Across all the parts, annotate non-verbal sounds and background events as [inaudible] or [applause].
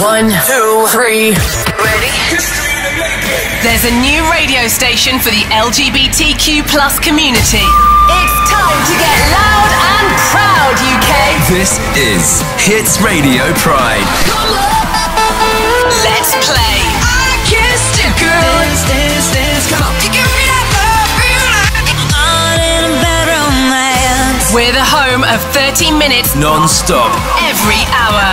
One, two, three. Ready? There's a new radio station for the LGBTQ plus community. It's time to get loud and proud, UK. This is Hits Radio Pride. Let's play. I kissed a girl. Dance, dance, dance. Come on. You give me that We're the home of 30 minutes Non-stop. every hour.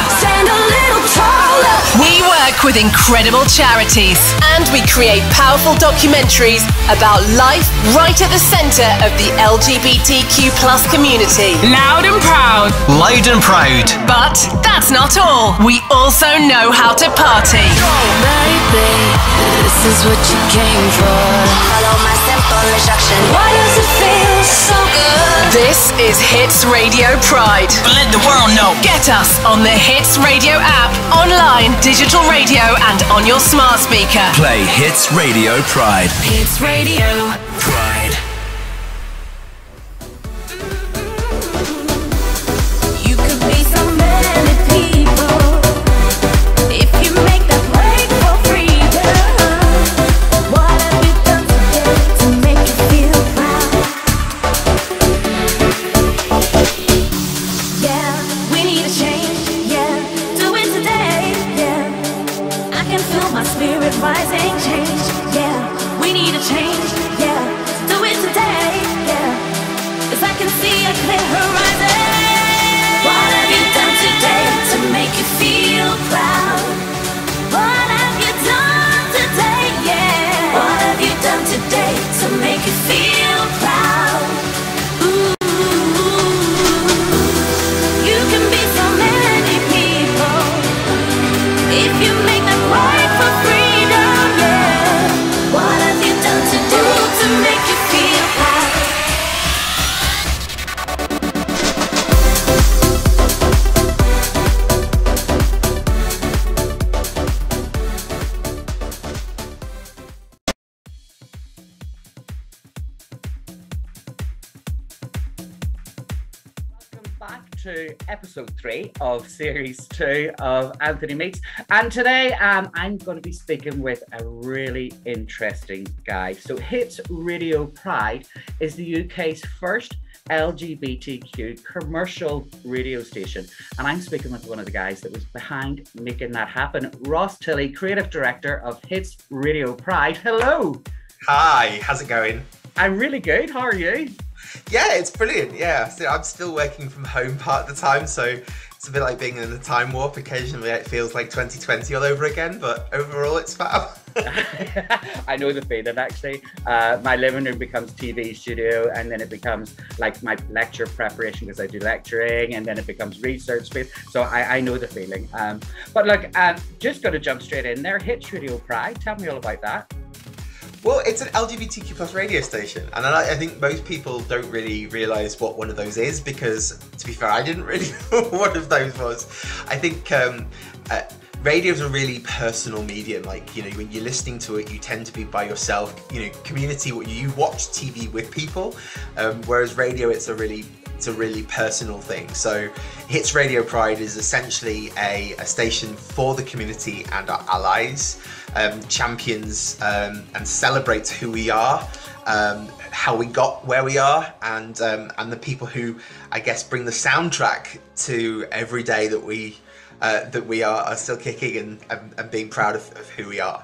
We work with incredible charities and we create powerful documentaries about life right at the centre of the LGBTQ plus community. Loud and proud. Loud and proud. But that's not all. We also know how to party. Baby, this is what you came for. Follow my simple instruction. Why does it feel so good? This is Hits Radio Pride. Let the world know. Get us on the Hits Radio app, online, digital radio, and on your smart speaker. Play Hits Radio Pride. Hits Radio. Pride. Three of series two of Anthony Meets. And today um, I'm going to be speaking with a really interesting guy. So, Hits Radio Pride is the UK's first LGBTQ commercial radio station. And I'm speaking with one of the guys that was behind making that happen, Ross Tilley, creative director of Hits Radio Pride. Hello. Hi, how's it going? I'm really good. How are you? Yeah, it's brilliant. Yeah, so I'm still working from home part of the time, so it's a bit like being in a time warp. Occasionally, it feels like 2020 all over again, but overall, it's fab. [laughs] I know the feeling actually. Uh, my living room becomes TV studio, and then it becomes like my lecture preparation because I do lecturing, and then it becomes research space. So I, I know the feeling. Um, but look, uh, just going to jump straight in there. Hits Radio Pride. Tell me all about that. Well, it's an LGBTQ plus radio station, and I, I think most people don't really realise what one of those is because, to be fair, I didn't really [laughs] know what one of those was. I think. Um, uh, Radio is a really personal medium. Like you know, when you're listening to it, you tend to be by yourself. You know, community. You watch TV with people, um, whereas radio, it's a really it's a really personal thing. So, Hits Radio Pride is essentially a, a station for the community and our allies, um, champions um, and celebrates who we are, um, how we got where we are, and um, and the people who I guess bring the soundtrack to every day that we uh, that we are, are still kicking and, and, and being proud of, of who we are.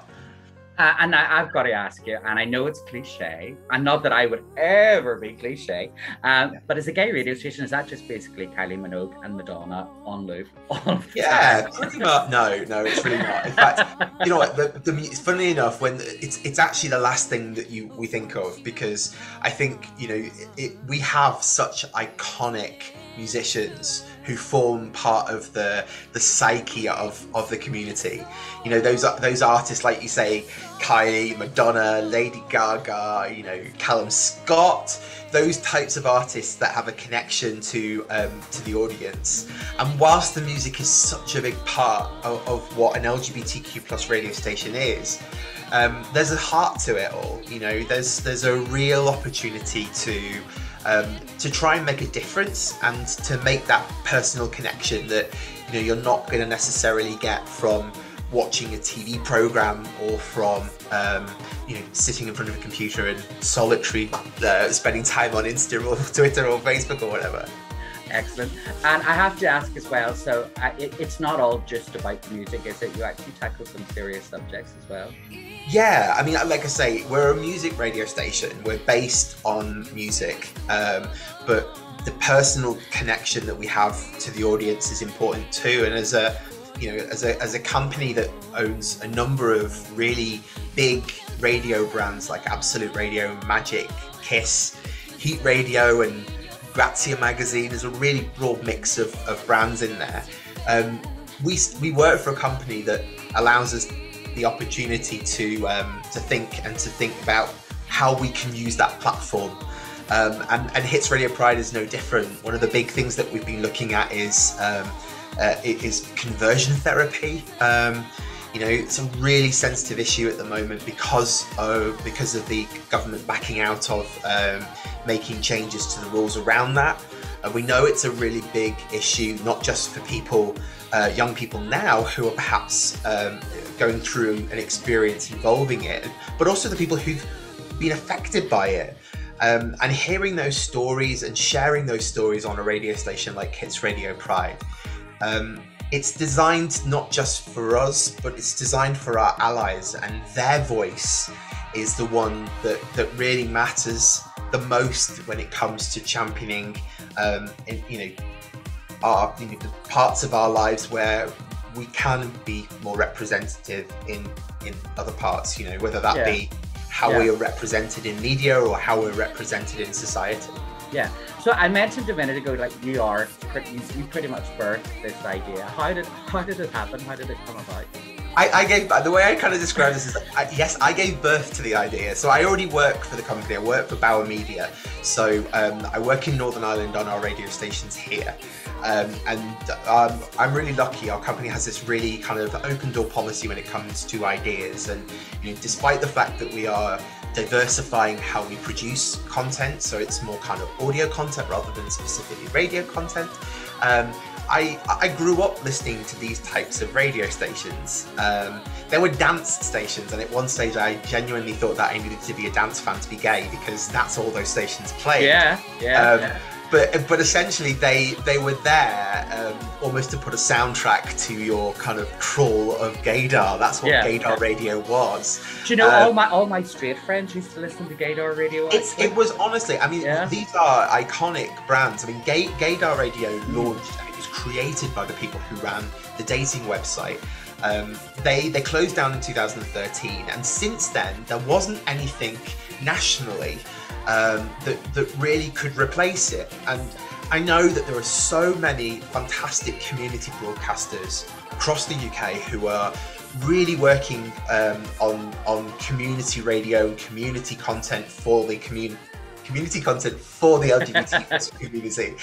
Uh, and I, I've got to ask you, and I know it's cliche, and not that I would ever be cliche, um, but as a gay radio station, is that just basically Kylie Minogue and Madonna on loop? [laughs] Yeah, pretty much. No, no, it's really not. In fact, you know what? The, the, mu- funnily enough, when it's it's actually the last thing that you we think of because I think you know it, it, we have such iconic musicians who form part of the the psyche of of the community. You know those those artists like you say, Kylie, Madonna, Lady Gaga, you know Callum Scott. Those types of artists that have a connection to um, to the audience, and whilst the music is such a big part of, of what an LGBTQ plus radio station is, um, there's a heart to it all. You know, there's there's a real opportunity to um, to try and make a difference and to make that personal connection that you know you're not going to necessarily get from watching a TV program or from um, you know sitting in front of a computer and solitary uh, spending time on Insta or [laughs] Twitter or Facebook or whatever. Excellent. And I have to ask as well. So uh, it, it's not all just about music, is it? You actually tackle some serious subjects as well. Yeah, I mean, like I say, we're a music radio station. We're based on music, um, but the personal connection that we have to the audience is important too. And as a you know, as a, as a company that owns a number of really big radio brands like Absolute Radio, Magic, Kiss, Heat Radio, and Grazia Magazine, there's a really broad mix of, of brands in there. Um, we, we work for a company that allows us the opportunity to um, to think and to think about how we can use that platform. Um, and, and Hits Radio Pride is no different. One of the big things that we've been looking at is um, uh, is conversion therapy. Um, you know, it's a really sensitive issue at the moment because of because of the government backing out of um, making changes to the rules around that. And we know it's a really big issue, not just for people, uh, young people now who are perhaps um, going through an experience involving it, but also the people who've been affected by it. Um, and hearing those stories and sharing those stories on a radio station like Hits Radio Pride um, it's designed not just for us, but it's designed for our allies, and their voice is the one that, that really matters the most when it comes to championing, um, in, you know, our you know, the parts of our lives where we can be more representative in in other parts. You know, whether that Yeah. be how Yeah. we are represented in media or how we're represented in society. Yeah. So I mentioned a minute ago, like you are, you pretty much birthed this idea. How did how did it happen? How did it come about? I, I gave the way I kind of describe this is I, yes, I gave birth to the idea. So I already work for the company. I work for Bauer Media. So um, I work in Northern Ireland on our radio stations here, um, and um, I'm really lucky. Our company has this really kind of open door policy when it comes to ideas, and you know, despite the fact that we are diversifying how we produce content, so it's more kind of audio content rather than specifically radio content. Um, I, I grew up listening to these types of radio stations. Um, there were dance stations, and at one stage, I genuinely thought that I needed to be a dance fan to be gay because that's all those stations played. Yeah, yeah. Um, yeah. But but essentially, they they were there um, almost to put a soundtrack to your kind of crawl of gaydar. That's what Yeah, gaydar yeah. radio was. Do you know um, all my all my straight friends used to listen to Gaydar Radio? It was honestly, I mean, these are iconic brands. I mean, Gay, Gaydar Radio launched, was created by the people who ran the dating website. Um, they they closed down in 2013, and since then there wasn't anything nationally um, that that really could replace it. And I know that there are so many fantastic community broadcasters across the UK who are really working um, on on community radio and community content for the community community content for the LGBT [laughs] community,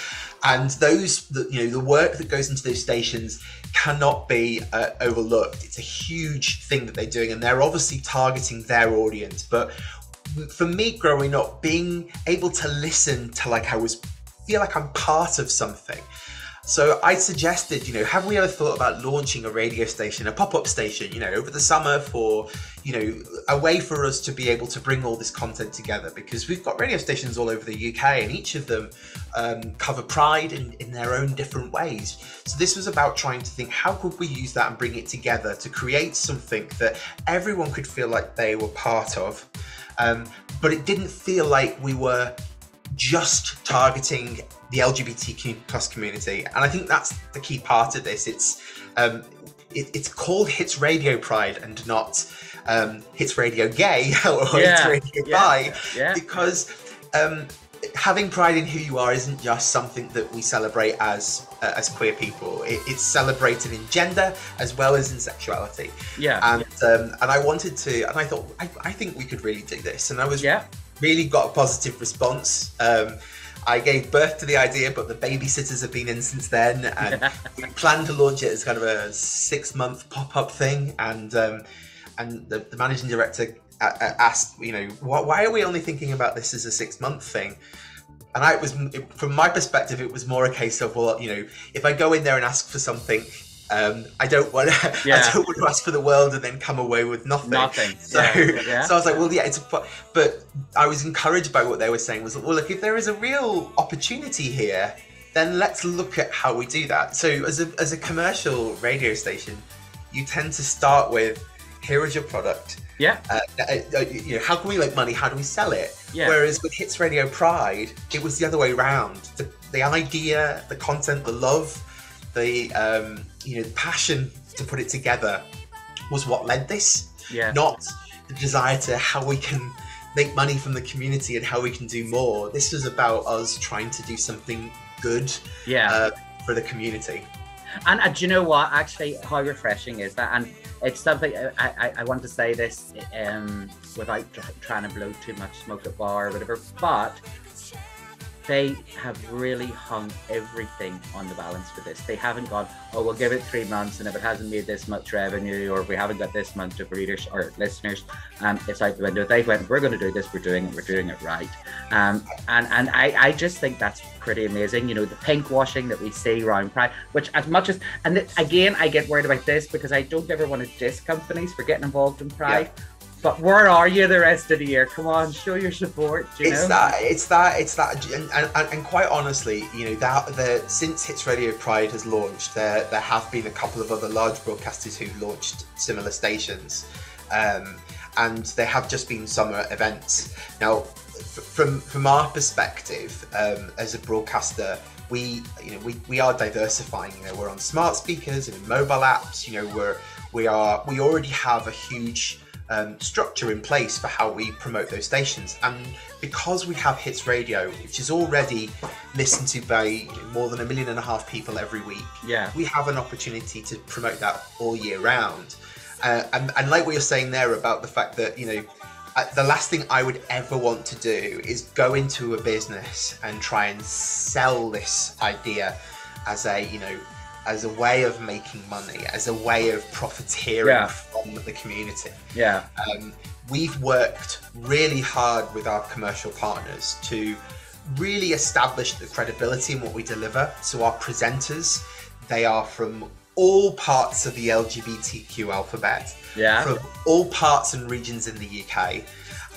and those the, you know the work that goes into those stations cannot be uh, overlooked. It's a huge thing that they're doing, and they're obviously targeting their audience. But for me, growing up, being able to listen to like I was feel like I'm part of something. So I suggested, you know, have we ever thought about launching a radio station, a pop-up station, you know, over the summer for, you know, a way for us to be able to bring all this content together because we've got radio stations all over the UK and each of them um, cover Pride in, in their own different ways. So this was about trying to think how could we use that and bring it together to create something that everyone could feel like they were part of, um, but it didn't feel like we were just targeting the LGBTQ plus community, and I think that's the key part of this. It's um, it, it's called Hits Radio Pride and not um, Hits Radio Gay [laughs] or Hits Radio yeah, Bi, yeah. because um, having pride in who you are isn't just something that we celebrate as uh, as queer people. It, it's celebrated in gender as well as in sexuality. Yeah, and um, and I wanted to, and I thought I, I think we could really do this, and I was Yeah. really got a positive response. Um, I gave birth to the idea, but the babysitters have been in since then, and we plan to launch it as kind of a six-month pop-up thing. And um, and the, the managing director asked, you know, why, why are we only thinking about this as a six-month thing? And I was, from my perspective, it was more a case of, well, you know, if I go in there and ask for something, um, I don't want to, [laughs] Yeah. I don't want to ask for the world and then come away with nothing. Nothing. [laughs] So, Yeah, yeah. so I was like, well, yeah, it's a, but I was encouraged by what they were saying. Was well, look, if there is a real opportunity here, then let's look at how we do that. So, as a as a commercial radio station, you tend to start with, here is your product. Yeah. Uh, uh, uh, you know, how can we make money? How do we sell it? Yeah. Whereas with Hits Radio Pride, it was the other way around. The, the idea, the content, the love, the um, you know, the passion to put it together was what led this. Yeah. Not the desire to how we can make money from the community and how we can do more. This was about us trying to do something good Yeah. uh, for the community. And uh, do you know what? Actually, how refreshing is that? And it's something I, I, I want to say this um, without trying to blow too much smoke at Bauer or whatever, but they have really hung everything on the balance for this. They haven't gone, oh, we'll give it three months, and if it hasn't made this much revenue, or if we haven't got this much of readers or listeners, um, it's out the window. They went, we're going to do this. We're doing it. We're doing it right. Um, and and I, I just think that's pretty amazing. You know, the pink washing that we see around Pride, which as much as and th- again, I get worried about this because I don't ever want to diss companies for getting involved in Pride. But where are you the rest of the year? Come on, show your support. You it's know? that it's that it's that and, and, and quite honestly you know that the since hits radio pride has launched there there have been a couple of other large broadcasters who've launched similar stations um, and there have just been summer events now f- from from our perspective um, as a broadcaster we you know we, we are diversifying you know we're on smart speakers and mobile apps you know we're we are we already have a huge um, structure in place for how we promote those stations. And because we have Hits Radio, which is already listened to by you know, more than a million and a half people every week, Yeah. we have an opportunity to promote that all year round. Uh, and, and like what you're saying there about the fact that, you know, uh, the last thing I would ever want to do is go into a business and try and sell this idea as a, you know, as a way of making money, as a way of profiteering Yeah. from the community. Yeah. Um, we've worked really hard with our commercial partners to really establish the credibility in what we deliver. So our presenters, they are from all parts of the LGBTQ alphabet, Yeah. from all parts and regions in the UK.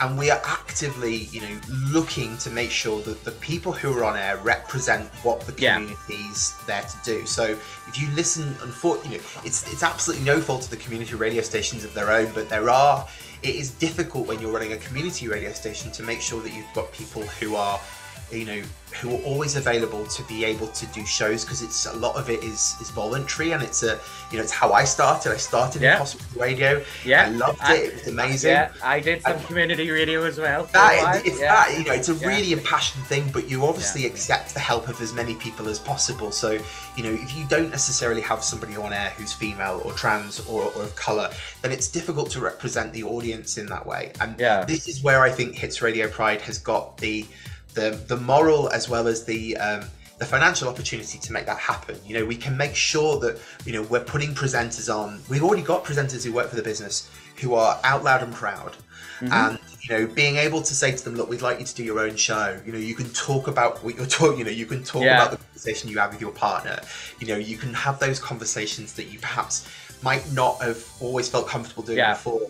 And we are actively, you know, looking to make sure that the people who are on air represent what the Yeah. community's there to do. So if you listen, unfortunately, you know, it's it's absolutely no fault of the community radio stations of their own, but there are. It is difficult when you're running a community radio station to make sure that you've got people who are, you know, who are always available to be able to do shows because it's a lot of it is is voluntary and it's a you know it's how I started. I started Yeah. in hospital radio. Yeah. I loved I- it. It was amazing. Yeah, I did some community radio as well. That, it's yeah. that you know it's a Yeah. really impassioned thing but you obviously accept the help of as many people as possible so you know if you don't necessarily have somebody on air who's female or trans or, or of color then it's difficult to represent the audience in that way and Yeah. this is where i think hits radio pride has got the the the moral as well as the um the financial opportunity to make that happen. You know, we can make sure that, you know, we're putting presenters on. We've already got presenters who work for the business who are out loud and proud. And, you know, being able to say to them, look, we'd like you to do your own show. You know, you can talk about what you're talking, you know, you can talk Yeah. about the conversation you have with your partner. You know, you can have those conversations that you perhaps might not have always felt comfortable doing Yeah. before.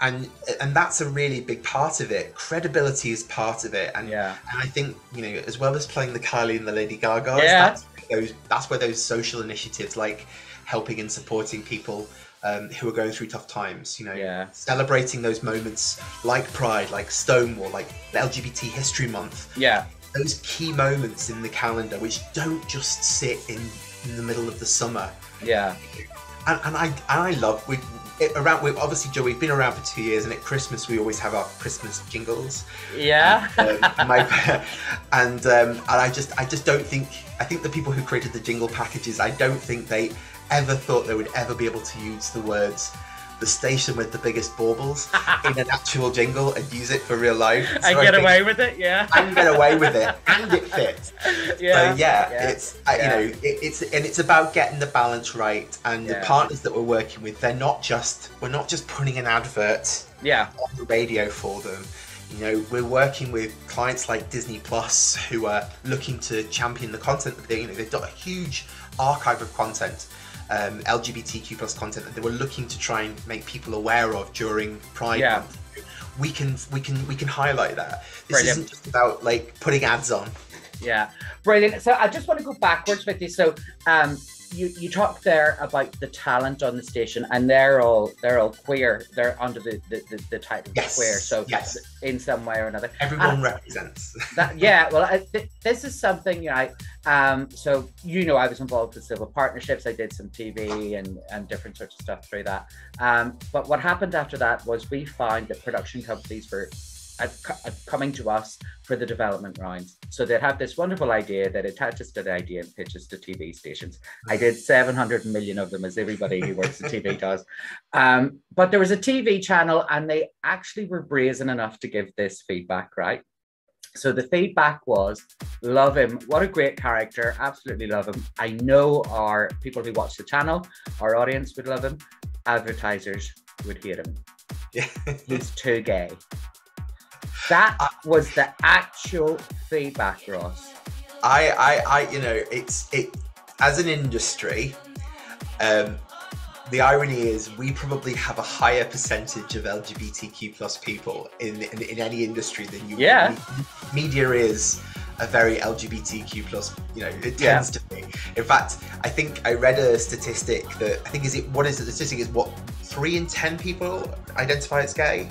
And and that's a really big part of it. Credibility is part of it. And Yeah. and I think, you know, as well as playing the Kylie and the Lady Gaga, Yeah. that's those that's where those social initiatives like helping and supporting people um, who are going through tough times, you know, Yeah. celebrating those moments like Pride, like Stonewall, like LGBT History Month, Yeah. those key moments in the calendar which don't just sit in, in the middle of the summer. Yeah. And, and I and I love we it, around we obviously Joe we've been around for two years and at Christmas we always have our Christmas jingles Yeah. um, my, [laughs] and um, and I just I just don't think I think the people who created the jingle packages I don't think they ever thought they would ever be able to use the words the station with the biggest baubles in an actual jingle and use it for real life. So get think away with it. Yeah. And get away with it, [laughs] and it fits. yeah. So yeah, it's uh, yeah. you know it, it's and it's about getting the balance right. And Yeah. the partners that we're working with, they're not just we're not just putting an advert Yeah. on the radio for them. You know, we're working with clients like Disney Plus who are looking to champion the content they, you know, they've got a huge archive of content, um, LGBTQ plus content that they were looking to try and make people aware of during Pride Yeah. Month. We can we can we can highlight that. This Brilliant. isn't just about like putting ads on. Yeah, brilliant. So I just want to go backwards with you. So um, you you talked there about the talent on the station, and they're all they're all queer. They're under the the, the, the title Yes, queer. So yes. in some way or another. Everyone represents. That, yeah, well, I, th- this is something, you know, I, um, so you know, I was involved with civil partnerships. I did some TV and, and different sorts of stuff through that. Um, but what happened after that was we found that production companies were co- uh, coming to us for the development rounds. So they'd have this wonderful idea that attaches to the idea and pitches to TV stations. I did 700 million of them, as everybody who works at TV [laughs] does. Um, but there was a TV channel, and they actually were brazen enough to give this feedback, right? So the feedback was, love him. What a great character. Absolutely love him. I know our people who watch the channel, our audience would love him. Advertisers would hate him. Yeah. [laughs] He's too gay. That was the actual feedback, Ross. I, I, I, you know, it's it as an industry. Um, the irony is, we probably have a higher percentage of LGBTQ plus people in, in in any industry than you. Yeah. Me- Media is a very LGBTQ plus. You know, it Yeah. tends to be. In fact, I think I read a statistic that I think is it. What is? The statistic is what three in ten people identify as gay.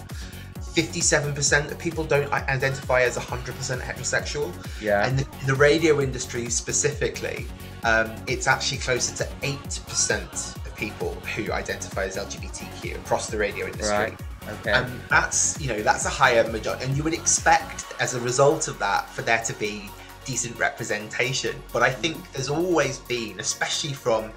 57% of people don't identify as 100% heterosexual. Yeah. And the, the radio industry specifically, um, it's actually closer to 8% of people who identify as LGBTQ across the radio industry. Right. Okay. And that's, you know, that's a higher majority. And you would expect as a result of that for there to be decent representation. But I think there's always been, especially from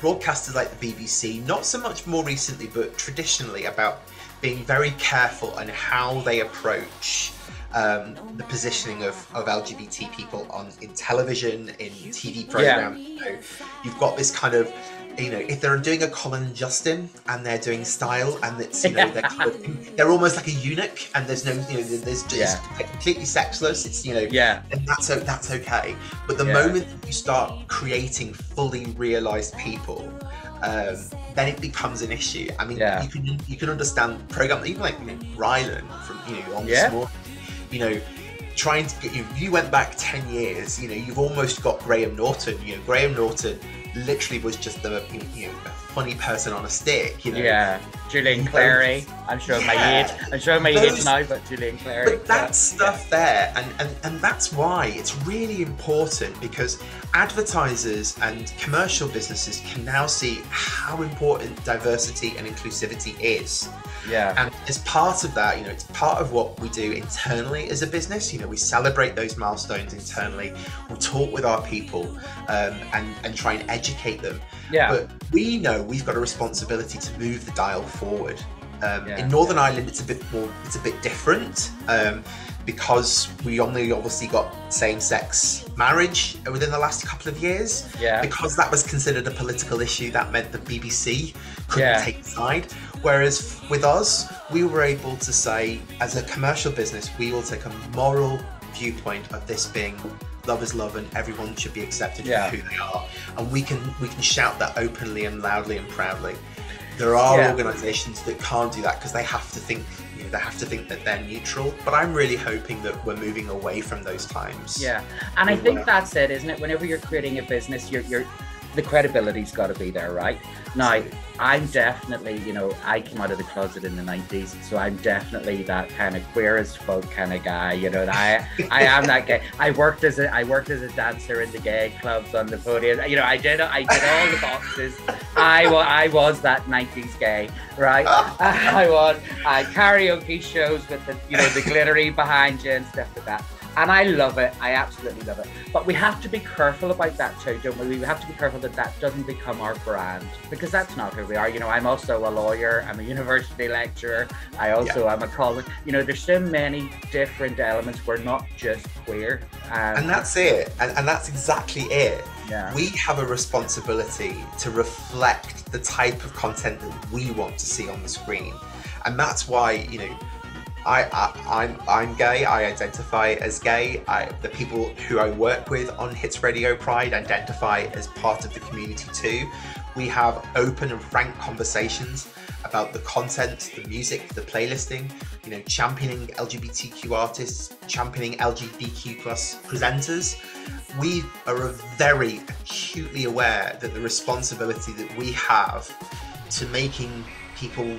broadcasters like the BBC, not so much more recently, but traditionally, about being very careful on how they approach um, the positioning of, of LGBT people on in television, in TV programs. You know, you've got this kind of, you know, if they're doing a Colin and Justin and they're doing style and it's, you know, they're, kind of, [laughs] they're almost like a eunuch and there's no, you know, there's just Yeah. completely sexless. It's, you know, yeah. and that's that's okay. But the Yeah. moment that you start creating fully realized people, um, then it becomes an issue. I mean, Yeah. you can you can understand program even like you know, Rylan from you know on Yeah. this morning, you know. Trying to get you, you went back 10 years, you know, you've almost got Graham Norton. You know, Graham Norton literally was just a, you know, a funny person on a stick, you know. Yeah. Julian Clary. I'm showing my Yeah. age. I'm showing my age Those- now, but Julian Clary. But that stuff there, and, and, and that's why it's really important because advertisers and commercial businesses can now see how important diversity and inclusivity is. Yeah. And as part of that, you know, it's part of what we do internally as a business. You know, we celebrate those milestones internally. We talk with our people um, and, and try and educate them. Yeah. But we know we've got a responsibility to move the dial forward. Um, Yeah. In Northern Ireland, it's a bit more, it's a bit different um, because we only obviously got same-sex marriage within the last couple of years. Yeah. Because that was considered a political issue, that meant the BBC couldn't Yeah. take a side. Whereas with us, we were able to say, as a commercial business, we will take a moral viewpoint of this being love is love and everyone should be accepted Yeah. for who they are. And we can we can shout that openly and loudly and proudly. There are Yeah. organisations that can't do that because they have to think you know, they have to think that they're neutral. But I'm really hoping that we're moving away from those times. Yeah, and I think that's it, isn't it? Whenever you're creating a business, you're you're the credibility's got to be there, right? Now, I'm definitely, you know, I came out of the closet in the '90s, so I'm definitely that kind of queer as folk kind of guy. You know, I [laughs] I am that guy. I worked as a I worked as a dancer in the gay clubs on the podium. You know, I did I did all the boxes. I was I was that '90s gay, right? [laughs] I was I karaoke shows with the you know the glittery behind you and stuff like that. And I love it. I absolutely love it. But we have to be careful about that too, don't we? We have to be careful that that doesn't become our brand because that's not who we are. You know, I'm also a lawyer. I'm a university lecturer. I also am a college. You know, there's so many different elements. We're not just queer. Um, And that's it. And, and that's exactly it. yeah. We have a responsibility to reflect the type of content that we want to see on the screen. And that's why, you know, I, I I'm I'm gay. I identify as gay. I, the people who I work with on Hits Radio Pride identify as part of the community too. We have open and frank conversations about the content, the music, the playlisting. You know, championing LGBTQ artists, championing LGBTQ plus presenters. We are very acutely aware that the responsibility that we have to making people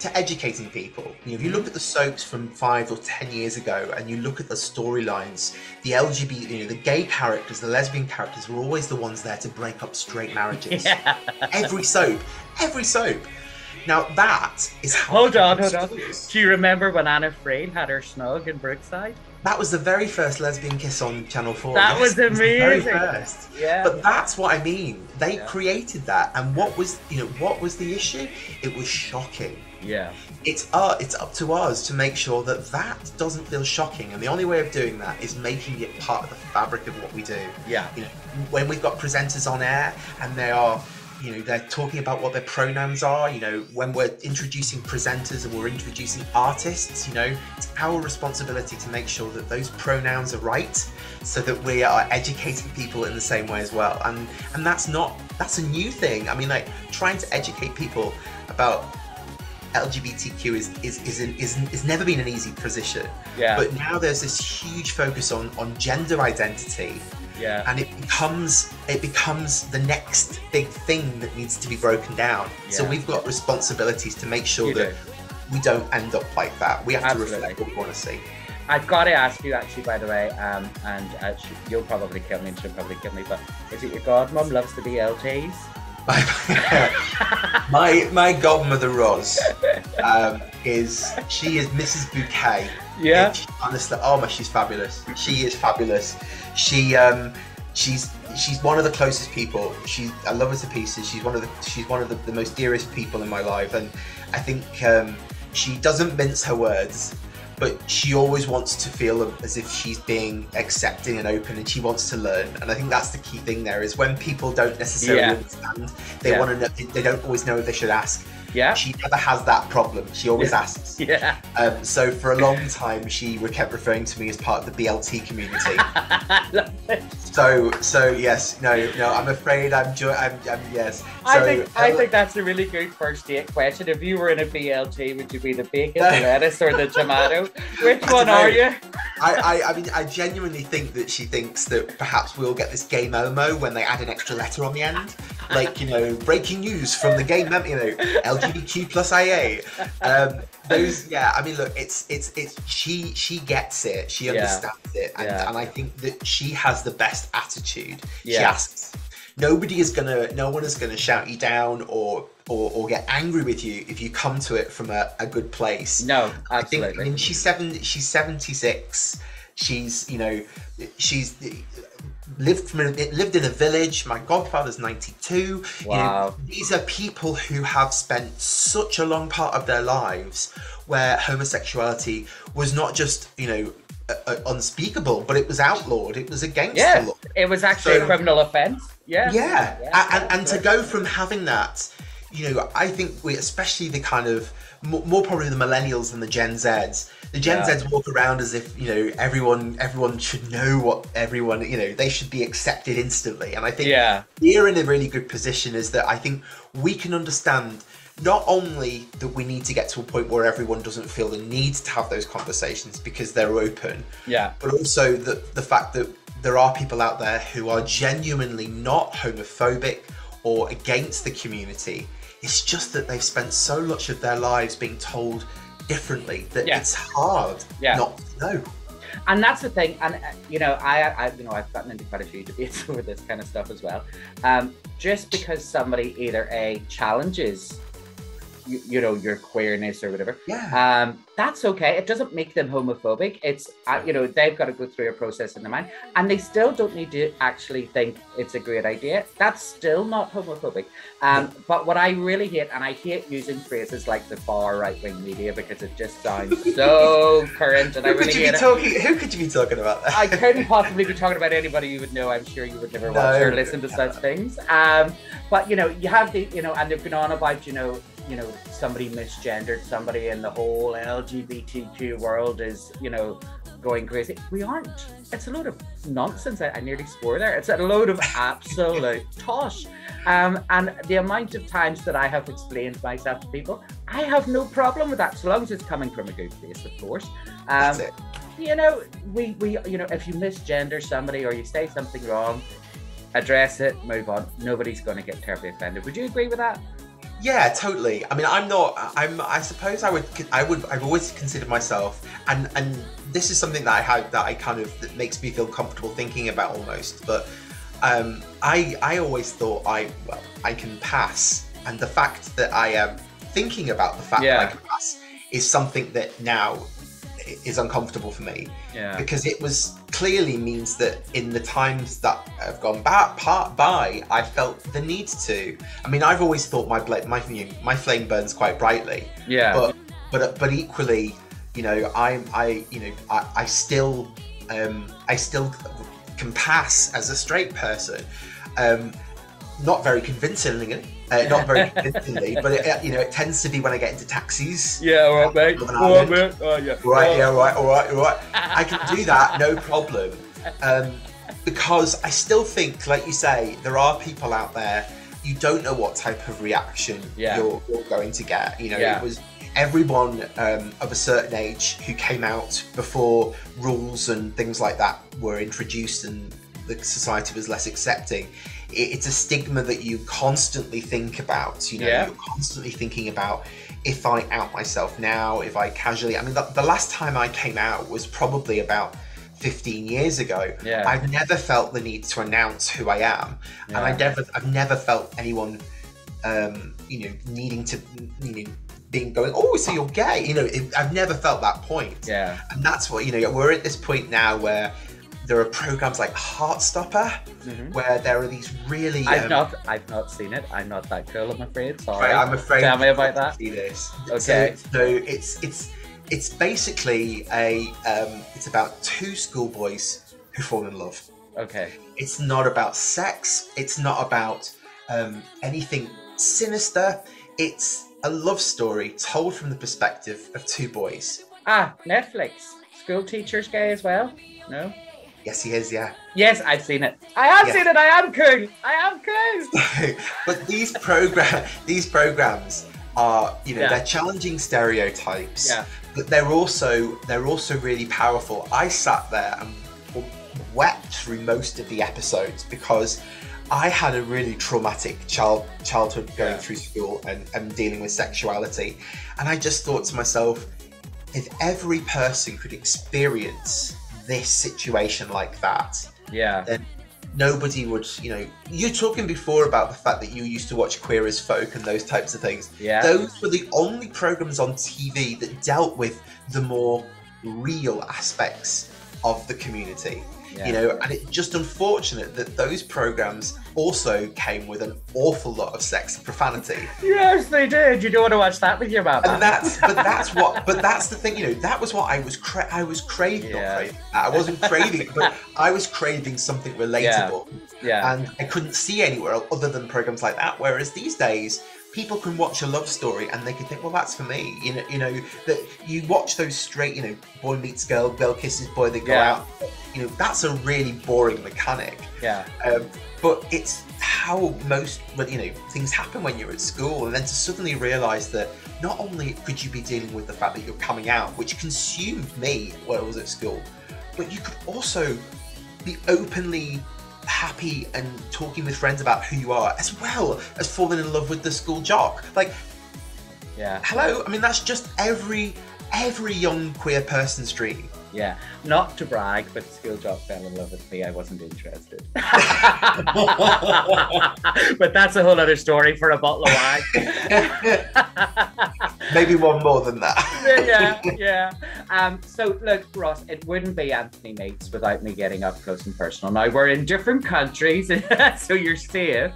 to educating people. You know, if you look at the soaps from five or ten years ago, and you look at the storylines, the LGBT, you know, the gay characters, the lesbian characters were always the ones there to break up straight marriages. [laughs] Yeah. Every soap, every soap. Now that is how Hold on, hold on. Do you remember when Anna Friel had her snug in Brookside? That was the very first lesbian kiss on Channel Four. That Yes, was it the very amazing. first. Yeah. But that's what I mean. They Yeah. created that, and what was you know what was the issue? It was shocking. Yeah. it's uh, it's up to us to make sure that that doesn't feel shocking and the only way of doing that is making it part of the fabric of what we do Yeah. you know when we've got presenters on air and they are you know they're talking about what their pronouns are you know when we're introducing presenters and we're introducing artists you know it's our responsibility to make sure that those pronouns are right so that we are educating people in the same way as well and and that's not that's a new thing i mean like trying to educate people about LGBTQ is is is, an, is is never been an easy position. Yeah. But now there's this huge focus on on gender identity, Yeah. and it becomes it becomes the next big thing that needs to be broken down. So we've got responsibilities to make sure You that we don't end up like that. We have Absolutely. to reflect what we want to see. I've got to ask you actually, by the way, um, and uh, you'll probably kill me and she'll probably kill me, but is it your godmum loves the BLTs? [laughs] my my godmother Roz um, is she is Mrs. Bouquet. Yeah. She- honestly, oh my, she's fabulous. She is fabulous. She um, she's she's one of the closest people. She I love her to pieces. She's one of the she's one of the, the most dearest people in my life, and I think um, she doesn't mince her words. But she always wants to feel as if she's being accepting and open, and she wants to learn. And I think that's the key thing. There is when people don't necessarily Yeah. understand, they Yeah. want to know. They don't always know if they should ask. Yeah. She never has that problem. She always Yeah. asks. [laughs] Yeah. Um, so for a long time, she kept referring to me as part of the BLT community. [laughs] I love it. so, so yes, no, no. I'm afraid I'm. Jo- I'm, I'm yes. So, I think I uh, think that's a really good first date question. If you were in a BLT, would you be the bacon, No. the lettuce, or the tomato? Which one are you? I, I, I mean, I genuinely think that she thinks that perhaps we'll get this gay Momo when they add an extra letter on the end, like you know, breaking news from the gay mem, you know, LGBTQ plus IA. Um, those, yeah. I mean, look, it's it's it's she she gets it, she Yeah. understands it, and, Yeah. and I think that she has the best attitude. Yeah. She asks. Nobody is gonna, no one is gonna shout you down or or, or get angry with you if you come to it from a, a good place. No, I think I mean she's seven. She's seventy six. She's you know she's lived from a, lived in a village. My godfather's ninety two. Wow. these are people who have spent such a long part of their lives where homosexuality was not just you know unspeakable, but it was outlawed. It was against Yeah, the law. it was actually a criminal offence. Yeah. Yeah, Yeah, and, and to go from having that, you know, I think we, especially the kind of more, more probably the millennials than the Gen Zs. The Gen Yeah. Zs walk around as if you know everyone everyone should know what everyone you know they should be accepted instantly. And I think Yeah. we're in a really good position is that I think we can understand not only that we need to get to a point where everyone doesn't feel the need to have those conversations because they're open, Yeah. but also the the fact that there are people out there who are genuinely not homophobic or against the community. It's just that they've spent so much of their lives being told differently that Yeah. it's hard Yeah. not to know. and that's the thing and uh, you know I, I you know i've gotten into quite a few debates [laughs] over this kind of stuff as well um just because somebody either a challenges you, you know your queerness or whatever Yeah. um that's okay it doesn't make them homophobic it's uh, you know they've got to go through a process in their mind and they still don't need to actually think it's a great idea that's still not homophobic um but what i really hate and i hate using phrases like the far right wing media because it just sounds so [laughs] current and i really hate be it? Who could you be talking about? that? I [laughs] couldn't possibly be talking about anybody you would know. I'm sure you would never watch No. or listen to such things. Um, but you know, you have the, you know, and they've gone on about, you know, you know, somebody misgendered somebody and the whole LGBTQ world is, you know, going crazy. We aren't. It's a load of nonsense. I, I nearly swore there. It's a load of absolute [laughs] tosh. Um, and the amount of times that I have explained myself to people, I have no problem with that, so long as it's coming from a good place, of course. Um, That's it. you know, we we you know, if you misgender somebody or you say something wrong, address it, move on. Nobody's going to get terribly offended. Would you agree with that? Yeah, totally. I mean, I'm not. I'm. I suppose I would. I would. I've always considered myself, and and this is something that I had that I kind of that makes me feel comfortable thinking about almost. But um, I I always thought I well I can pass, and the fact that I am thinking about the fact that I can pass is something that now is uncomfortable for me Yeah. because it was clearly means that in the times that have gone back part by I felt the need to I mean I've always thought my my my flame burns quite brightly Yeah. but but but equally you know I'm I you know I, I still um I still can pass as a straight person um not very convincingly uh, not very [laughs] convincingly but it, uh, you know it tends to be when I get into taxis yeah, all right, mate. All right, mate. Oh, yeah. Right, Oh. yeah, right, all right, all right. I can do that, no problem. Um, because I still think, like you say, there are people out there you don't know what type of reaction Yeah. you're, you're going to get. You know, Yeah. it was everyone um, of a certain age who came out before rules and things like that were introduced and the society was less accepting. It, it's a stigma that you constantly think about. You know, Yeah. you're constantly thinking about if I out myself now, if I casually. I mean, the, the last time I came out was probably about 15 years ago. Yeah. I've never felt the need to announce who I am, and I Yeah. never, I've never felt anyone, um, you know, needing to, you know, being going, oh, so you're gay. You know, it, I've never felt that point. Yeah. And that's what you know. We're at this point now where there are programs like Heartstopper, Mhm. where there are these really. I've um, not, I've not seen it. I'm not that cool. I'm afraid. Sorry. Right, I'm afraid. Tell me about that. See this. Okay. So, so it's it's it's basically a um, it's about two schoolboys who fall in love. Okay. It's not about sex. It's not about um, anything sinister. It's a love story told from the perspective of two boys. Ah, Netflix. School teachers gay as well? No. Yes, he is. Yeah. Yes, I've seen it. I have Yeah. seen it. I am cool. I am cool. [laughs] but these program these programs are you know Yeah. they're challenging stereotypes Yeah. but they're also they're also really powerful i sat there and wept through most of the episodes because i had a really traumatic child childhood going Yeah. through school and, and dealing with sexuality and i just thought to myself if every person could experience this situation like that Yeah. then nobody would, you know, you're talking before about the fact that you used to watch Queer as Folk and those types of things. Yeah. Those were the only programs on TV that dealt with the more real aspects of the community. Yeah. You know, and it's just unfortunate that those programs also came with an awful lot of sex and profanity. [laughs] Yes, they did. You don't want to watch that with your mum. And that's but that's what [laughs] but that's the thing, you know, that was what I was cra- I was craving, Yeah. craving. I wasn't craving but I was craving something relatable yeah. and I couldn't see anywhere other than programs like that. Whereas these days, people can watch a love story and they can think, well, that's for me. You know, you know that you watch those straight, you know, boy meets girl, girl kisses boy, they go Yeah. out. You know, that's a really boring mechanic. yeah. Um, but it's how most, well, you know, things happen when you're at school, and then to suddenly realise that not only could you be dealing with the fact that you're coming out, which consumed me when I was at school, but you could also be openly happy and talking with friends about who you are, as well as falling in love with the school jock. Like, Yeah. hello, I mean, that's just every every young queer person's dream. Yeah. Not to brag, but the school job fell in love with me. I wasn't interested. [laughs] but that's a whole other story for a bottle of wine. [laughs] Maybe one more than that. yeah, yeah. Um, so look, Ross, it wouldn't be Anthony Meets without me getting up close and personal. Now we're in different countries, [laughs] so you're safe,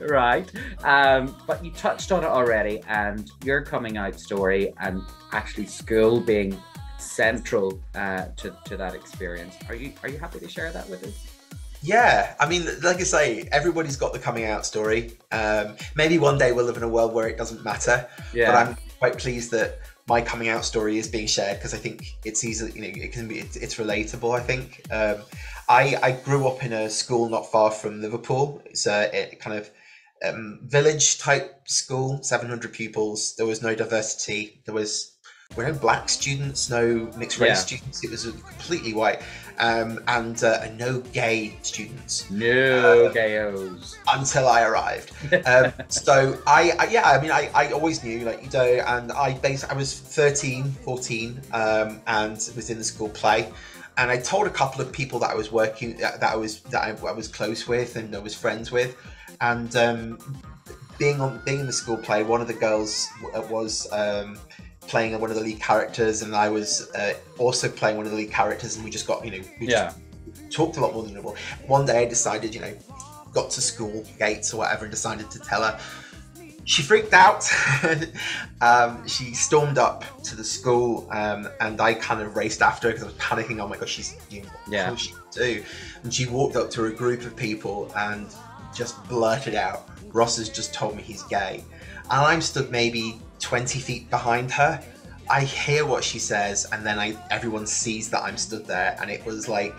right? Um, but you touched on it already, and your coming out story, and actually school being central uh, to, to that experience. Are you are you happy to share that with us? Yeah, I mean, like I say, everybody's got the coming out story. Um, maybe one day we'll live in a world where it doesn't matter. Yeah. But I'm quite pleased that my coming out story is being shared because I think it's easily, you know, it can be, it's, it's relatable. I think um, I I grew up in a school not far from Liverpool. It's a, a kind of um, village type school, 700 pupils. There was no diversity. There was were no black students, no mixed race Yeah. students. It was completely white, um, and uh, and no gay students No Uh, gayos. until I arrived. Um, [laughs] so I, I, yeah, I mean, I, I always knew, like you know, and I bas I was 13, 14, um, and was in the school play. And I told a couple of people that I was working, that I was that I, I was close with and I was friends with, and um, being on being in the school play, one of the girls was um, playing one of the lead characters, and I was uh, also playing one of the lead characters, and we just got you know we Yeah. just talked a lot more than normal. One day I decided, you know, got to school gates or whatever, and decided to tell her. She freaked out. [laughs] um, she stormed up to the school, um, and I kind of raced after her because I was panicking. Oh my gosh, she's you know, what Yeah. will she do? And she walked up to a group of people and just blurted out, "Ross has just told me he's gay," and I'm stood maybe 20 feet behind her. I hear what she says, and then I everyone sees that I'm stood there, and it was like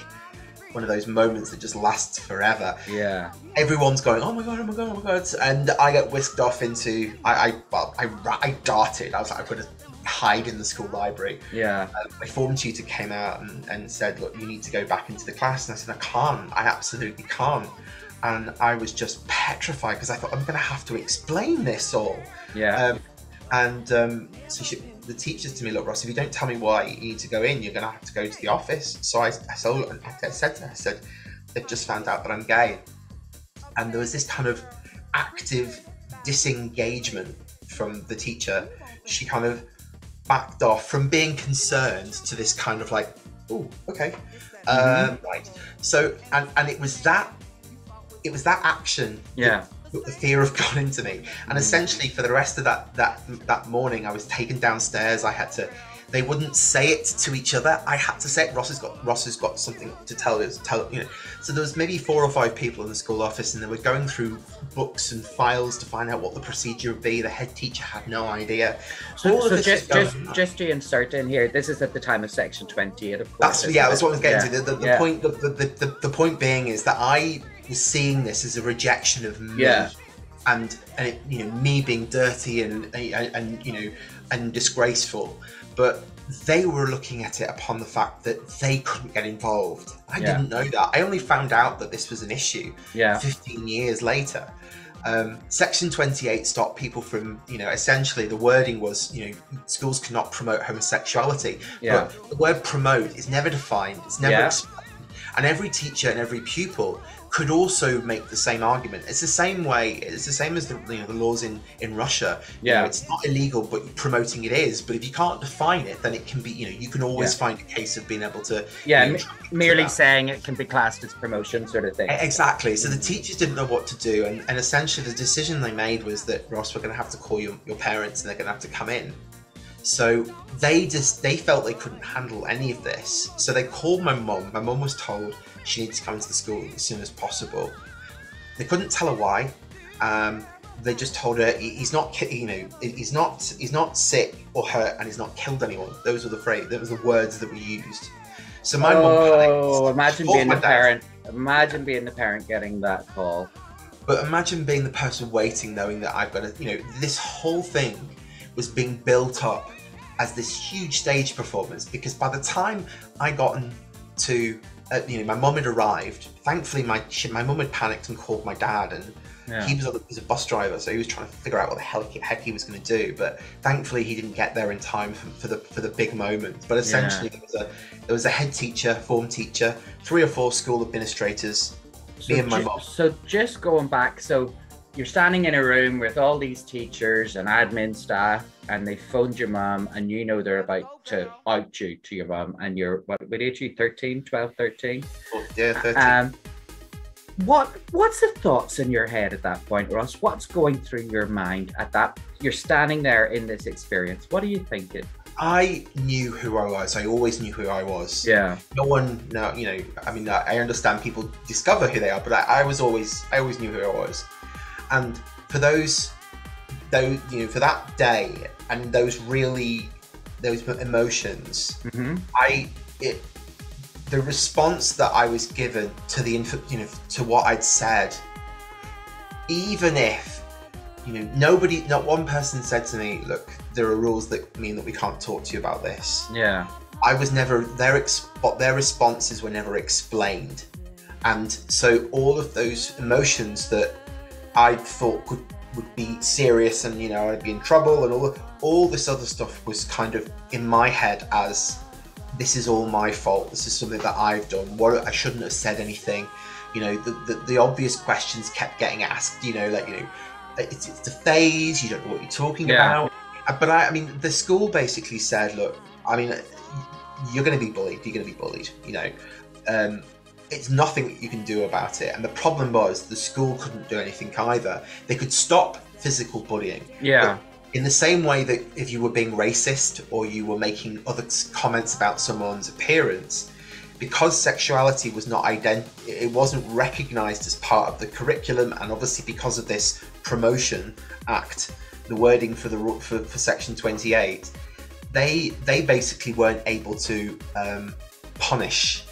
one of those moments that just lasts forever Yeah. everyone's going, "Oh my god, oh my god, oh my god!" And I get whisked off into I, I well, I, I darted. I was like, I'm going to hide in the school library. Yeah. Uh, my form tutor came out and, and said, "Look, you need to go back into the class." And I said, "I can't. I absolutely can't." And I was just petrified because I thought I'm going to have to explain this all. Yeah. Um, and um, so she, the teacher to me, look, Ross, if you don't tell me why you need to go in, you're going to have to go to the office. So I, I, told, I said to her, I said, they've just found out that I'm gay. And there was this kind of active disengagement from the teacher. She kind of backed off from being concerned to this kind of like, oh, okay. Mm-hmm. Um, right. So, and, and it was that, it was that action yeah. Put the fear of [laughs] God into me. And mm. essentially, for the rest of that that that morning, I was taken downstairs. I had to. They wouldn't say it to each other. I had to say it. Ross has got Ross has got something to tell us. Tell you know. So there was maybe four or five people in the school office, and they were going through books and files to find out what the procedure would be. The head teacher had no idea. So, All so just, just, just to insert in here, this is at the time of Section 28, of course. That's yeah, that's what I was getting Yeah. to. The, the, the Yeah. point, the, the, the, the point being is that I was seeing this as a rejection of me, Yeah. and and it, you know me being dirty and, and and you know and disgraceful, but they were looking at it upon the fact that they couldn't get involved. I Yeah. didn't know that. I only found out that this was an issue Yeah. 15 years later. Um, Section 28 stopped people from, you know, essentially the wording was, you know, schools cannot promote homosexuality. Yeah. But the word promote is never defined, it's never Yeah. explained. And every teacher and every pupil could also make the same argument. It's the same way, it's the same as the, you know, the laws in, in Russia. You know, Yeah. it's not illegal, but promoting it is. But if you can't define it, then it can be, you know, you can always Yeah. find a case of being able to. Yeah, you know, me- to merely saying it can be classed as promotion, sort of thing. Exactly. So the teachers didn't know what to do, and, and essentially the decision they made was that Ross, we're going to have to call your, your parents, and they're going to have to come in. So they just they felt they couldn't handle any of this. So they called my mum. My mum was told she needs to come into the school as soon as possible. They couldn't tell her why. Um, they just told her he's not, you know, he's not, he's not sick or hurt, and he's not killed anyone. Those were the phrase, those were the words that were used. So my mum Oh, panicked. imagine being the dad. parent. Imagine being the parent getting that call. But imagine being the person waiting, knowing that I've got to, you know, this whole thing was being built up as this huge stage performance because by the time I got to, uh, you know, my mum had arrived. Thankfully, my she, my mum had panicked and called my dad, and Yeah. he was a, he was a bus driver, so he was trying to figure out what the hell he, heck he was going to do. But thankfully, he didn't get there in time for, for the for the big moment. But essentially, there was a there was a head teacher, form teacher, three or four school administrators, So, me and my mum. so just going back, so you're standing in a room with all these teachers and admin staff, and they phoned your mom and you know they're about to out you to your mom and you're what, what age are you? 13, 12, 13? Oh, yeah, 13. Um, what what's the thoughts in your head at that point, Ross? What's going through your mind at that? You're standing there in this experience. What are you thinking? I knew who I was. I always knew who I was. Yeah, No one, no, you know. I mean, I I understand people discover who they are, but I, I was always, I always knew who I was. And for those, those, you know, for that day and those really those emotions, hmm I it the response that I was given to the info, you know to what I'd said, even if you know nobody, not one person said to me, "Look, there are rules that mean that we can't talk to you about this." Yeah. I was never their ex- but their responses were never explained, and so all of those emotions that I thought could would be serious and you know I'd be in trouble and all all this other stuff was kind of in my head as this is all my fault. This is something that I've done. What I shouldn't have said anything. You know, the the, the obvious questions kept getting asked. You know, like you know, it's, it's a phase. You don't know what you're talking Yeah. about. Uh, But I, I mean, the school basically said, look, I mean, you're going to be bullied. You're going to be bullied. You know, um, it's nothing you can do about it. And the problem was the school couldn't do anything either. They could stop physical bullying. Yeah. In the same way that if you were being racist or you were making other comments about someone's appearance, because sexuality was not ident- it wasn't recognized as part of the curriculum, and obviously because of this promotion act, the wording for the for, for section 28, they they basically weren't able to um, punish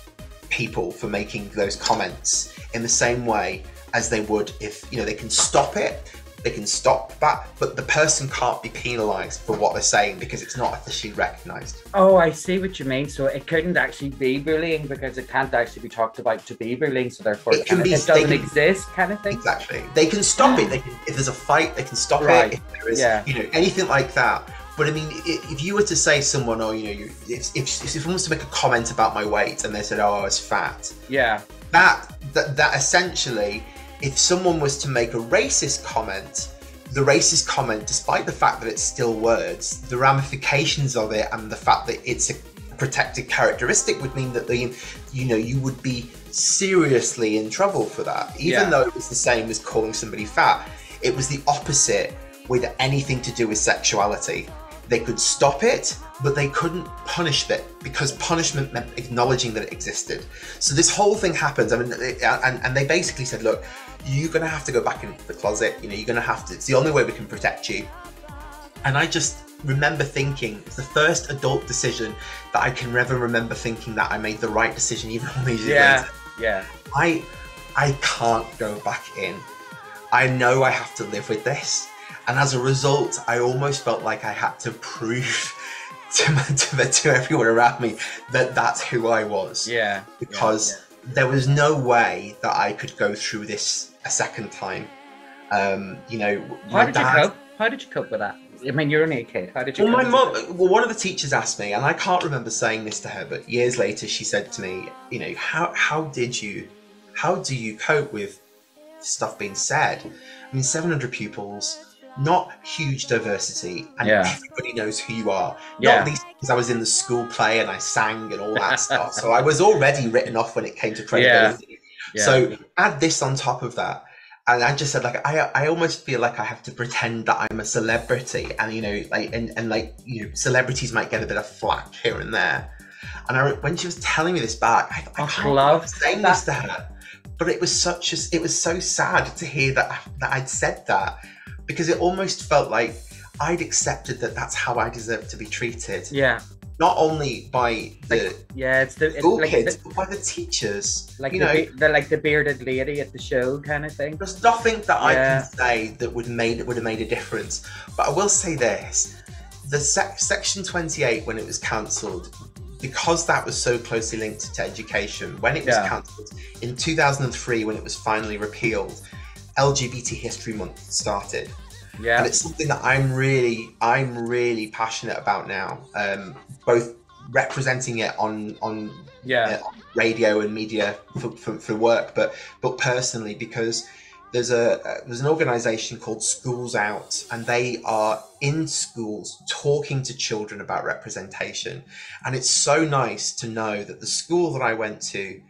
people for making those comments in the same way as they would if you know they can stop it they can stop that but the person can't be penalized for what they're saying because it's not officially recognized Oh, I see what you mean. So it couldn't actually be bullying because it can't actually be talked about to be bullying. So therefore, It it, can be- it doesn't can- exist, kind of thing. exactly they can stop it they can if there's a fight they can stop Right. it if there is Yeah. you know anything like that but I mean, if you were to say someone, oh, you know, you, if, if, if someone was to make a comment about my weight and they said, oh, I was fat, Yeah. that, that that essentially if someone was to make a racist comment the racist comment despite the fact that it's still words the ramifications of it and the fact that it's a protected characteristic would mean that the you know you would be seriously in trouble for that even Yeah. though it was the same as calling somebody fat it was the opposite with anything to do with sexuality they could stop it, but they couldn't punish it because punishment meant acknowledging that it existed. So this whole thing happens. I mean, it- and, and they basically said, look, you're going to have to go back into the closet. You know, you're going to have to. It's the only way we can protect you. And I just remember thinking it's the first adult decision that I can ever remember thinking that I made the right decision, even all these years Yeah. later. Yeah. I I can't go back in. I know I have to live with this. And as a result, I almost felt like I had to prove [laughs] to, my- to, to everyone around me that that's who I was. Yeah. Because there was no way that I could go through this a second time. Um, you know, How did you cope? How did you cope with that? I mean, you're only a kid. How did you? well, my cope? mum, well, one of the teachers asked me, and I can't remember saying this to her, but years later she said to me, you know, how how did you, how do you cope with stuff being said? I mean, 700 pupils, not huge diversity, and Yeah. everybody knows who you are. Yeah. Not least because I was in the school play and I sang and all that stuff, so I was already written off when it came to credibility. Yeah. So add this on top of that. And I just said like I I almost feel like I have to pretend that I'm a celebrity and you know like and, and like you know celebrities might get a bit of flack here and there. And I when she was telling me this back, I, I can't love saying that. this to her. But it was such a it was so sad to hear that that I'd said that because it almost felt like I'd accepted that that's how I deserve to be treated. Yeah. Not only by the Like, yeah. It's the it's school like kids, the, but by the teachers. like you the, know, the like the bearded lady at the show kind of thing. There's nothing that I can say that would made would have made a difference. But I will say this: the sec- section 28 when it was cancelled, because that was so closely linked to education. When it was Yeah. cancelled in 2003, when it was finally repealed, LGBT History Month started, Yeah. and it's something that I'm really I'm really passionate about now. Um, both representing it on on Yeah. uh, radio and media for, for, for work, but but personally because there's a uh, there's an organisation called Schools Out, and they are in schools talking to children about representation, and it's so nice to know that the school that I went to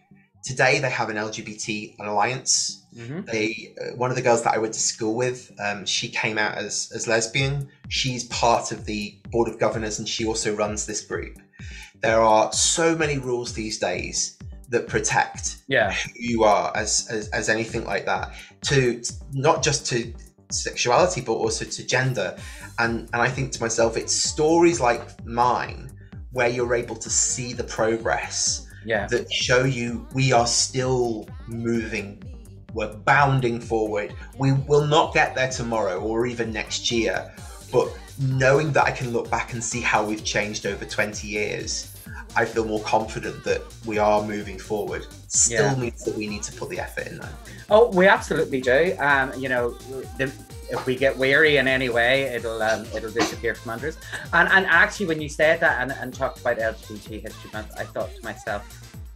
today they have an LGBT alliance. hmm They uh, one of the girls that I went to school with, um, she came out as as lesbian. She's part of the board of governors, and she also runs this group. There are so many rules these days that protect Yeah. who you are as, as as anything like that. To not just to sexuality, but also to gender. And and I think to myself, it's stories like mine where you're able to see the progress Yeah. that show you we are still moving. We're bounding forward. We will not get there tomorrow or even next year, but knowing that I can look back and see how we've changed over 20 years, I feel more confident that we are moving forward. Still Yeah. means that we need to put the effort in there. Oh, we absolutely do. Um, you know, the, if we get weary in any way, it'll um, it'll disappear from under us. And and actually, when you said that and, and talked about LGBT History Month, I thought to myself,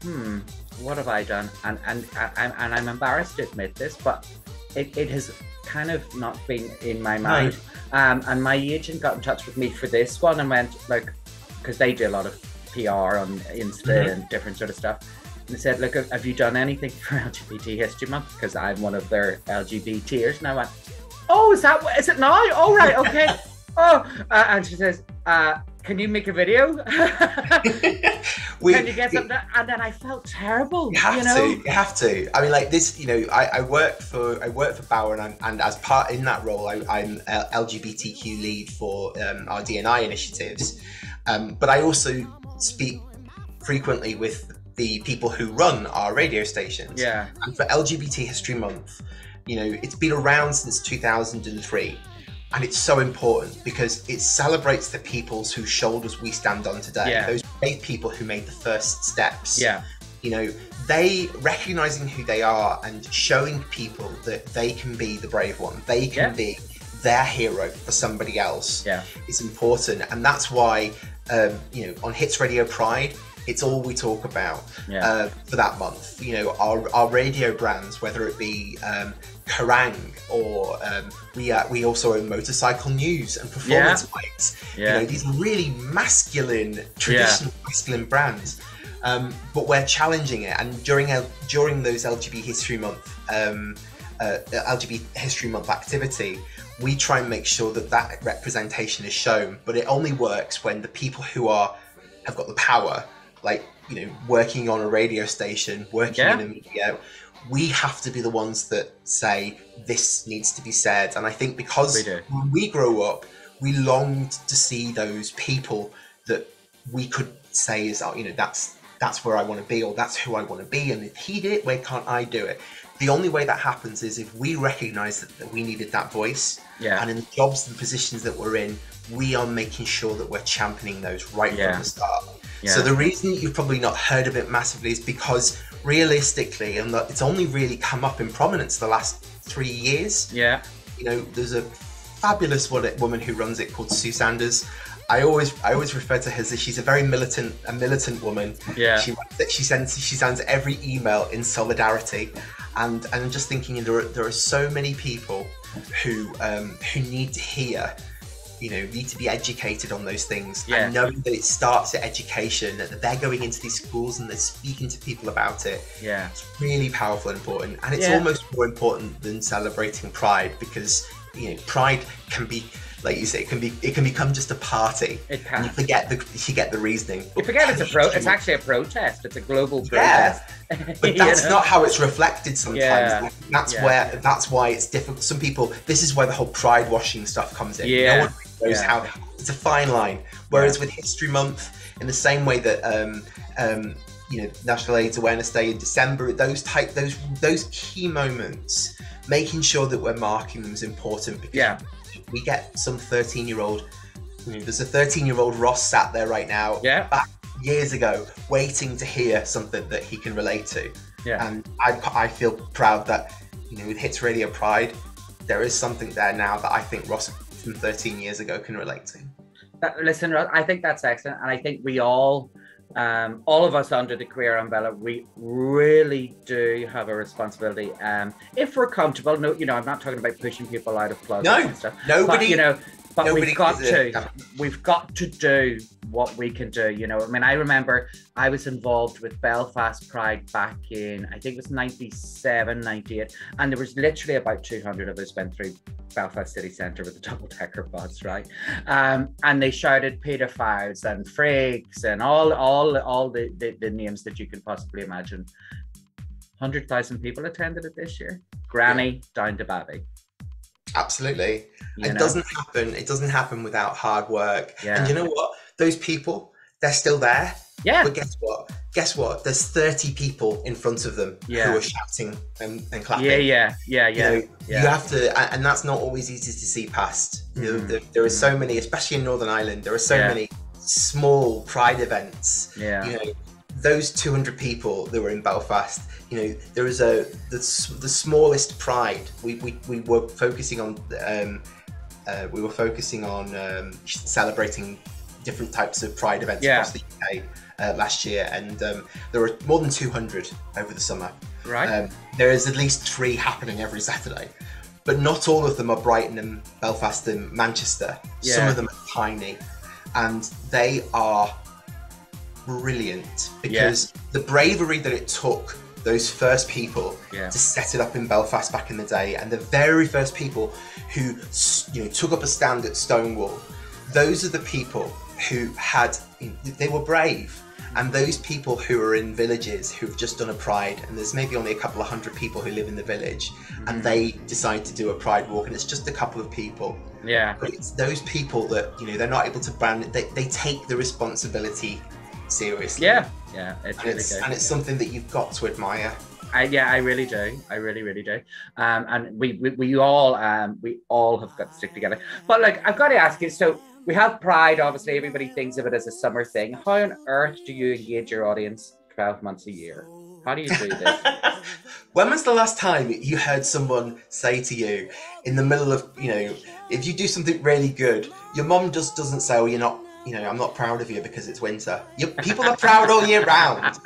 hmm, what have I done? And and and, and I'm embarrassed to admit this, but it, it has kind of not been in my mind. Um, and my agent got in touch with me for this one and went like, because they do a lot of PR on Insta Mhm. and different sort of stuff. And they said, look, have you done anything [laughs] for LGBT History Month? Because I'm one of their LGBTers. And I went, oh, is that, what- is it now? Oh, right, okay. [laughs] oh, uh, and she says, uh, can you make a video? [laughs] [laughs] We- can you get we- something? And then I felt terrible, You have you know? to. You have to. I mean, like this. You know, I, I work for I work for Bauer, and, I'm, and as part in that role, I, I'm uh, LGBTQ lead for um, our DNI initiatives. Um, but I also speak frequently with the people who run our radio stations. Yeah, And for LGBT History Month, you know, it's been around since 2003. And it's so important because it celebrates the peoples whose shoulders we stand on today. Yeah. Those brave people who made the first steps yeah, you know they recognizing who they are and showing people that they can be the brave one they can Yeah. be their hero for somebody else yeah, It's important and that's why um, you know on hits radio pride it's all we talk about yeah. uh, for that month. You know our, our radio brands whether it be um, Kerrang or um, we uh, we also own motorcycle news and performance bikes yeah. you know these really masculine traditional masculine brands. Um, but we're challenging it. And during L- during those lgbt history month um, uh, lgbt history month activity we try and make sure that that representation is shown. But it only works when the people who are have got the power like you know working on a radio station working Yeah. in the media we have to be the ones that say this needs to be said. And i think because We when we grow up we longed to see those people that we could say is oh you know that's that's where i want to be or that's who i want to be and if he did it why can't i do it the only way that happens is if we recognize that, that we needed that voice Yeah. and in the jobs and positions that we're in we are making sure that we're championing those right Yeah. from the start Yeah. so the reason you've probably not heard of it massively is because realistically and that it's only really come up in prominence the last three years yeah, you know, there's a fabulous woman who runs it called Sue Sanders. I always, I always refer to her as she's a very militant, a militant woman. Yeah. She she sends she sends every email in solidarity, and and I'm just thinking there are, there are so many people who um, who need to hear. You know, need to be educated on those things, Yeah. and knowing that it starts at education, that they're going into these schools and they're speaking to people about it, yeah. it's really powerful and important and it's Yeah. almost more important than celebrating pride because you know pride can be like you say it can be it can become just a party It and can. you forget the you forget the reasoning You forget it's a pro. It's actually a protest. It's a global protest. Yeah, [laughs] but You that's know? not how it's reflected sometimes Yeah. Like, that's Yeah. where that's why it's difficult some people this is where the whole pride washing stuff comes in Yeah. no one knows Yeah. how it's a fine line whereas with history month in the same way that um um you know national aids awareness day in december those type those those key moments making sure that we're marking them is important because Yeah. We get some 13 year old you hmm. there's a 13 year old ross sat there right now Yeah. back years ago waiting to hear something that he can relate to Yeah. and I, I feel proud that you know with hits radio pride there is something there now that i think ross from 13 years ago can relate to That- listen, Ross, I think that's excellent, and I think we all, um, all of us under the queer umbrella, we really do have a responsibility. Um, if we're comfortable, no, you know, I'm not talking about pushing people out of closets No, and stuff. nobody- but, you know, but nobody we've got to, we've got to do what we can do. You know, I mean, I remember I was involved with Belfast Pride back in, I think it was 97, 98, and there was literally about 200 of us went through Belfast City Centre with the double decker bus, right? Um, and they shouted pedophiles and freaks and all all all the, the, the names that you can possibly imagine. Hundred thousand people attended it this year. Granny down to Babby. Absolutely. You it know? doesn't happen. It doesn't happen without hard work. Yeah. And you know what? Those people, they're still there. Yeah. But guess what? Guess what? There's 30 people in front of them Yeah. who are shouting and, and clapping. Yeah, yeah, yeah, You, yeah. know, yeah. you have to, and that's not always easy to see past. You know, Mhm. there, there are so many, especially in Northern Ireland, there are so Yeah. many small pride events. Yeah. You know, those 200 people that were in Belfast, you know, there was a the, the smallest pride. We, we, we were focusing on um, uh, we were focusing on um, celebrating different types of pride events Yeah. across the UK uh, last year, and um, there were more than 200 over the summer. Right. Um, there is at least three happening every Saturday, but not all of them are Brighton and Belfast and Manchester. Some of them are tiny, and they are brilliant because the bravery that it took those first people Yeah. to set it up in Belfast back in the day, and the very first people who you know took up a stand at Stonewall, those are the people who had they were brave. And those people who are in villages who've just done a pride, and there's maybe only a couple of hundred people who live in the village, and mm. they decide to do a pride walk, and it's just a couple of people. yeah. But it's those people that you know they're not able to brand. They, they take the responsibility seriously. Yeah. Yeah. It's and really it's, good. and it's something that you've got to admire. I, yeah, I really do. I really, really do. Um, and we, we, we all, um, we all have got to stick together. But like, I've got to ask you. So we have Pride. Obviously, everybody thinks of it as a summer thing. How on earth do you engage your audience twelve months a year? How do you do this? [laughs] when was the last time you heard someone say to you in the middle of you know if you do something really good, your mom just doesn't say, "Oh, you're not." You know, I'm not proud of you because it's winter. You, people are proud all year round.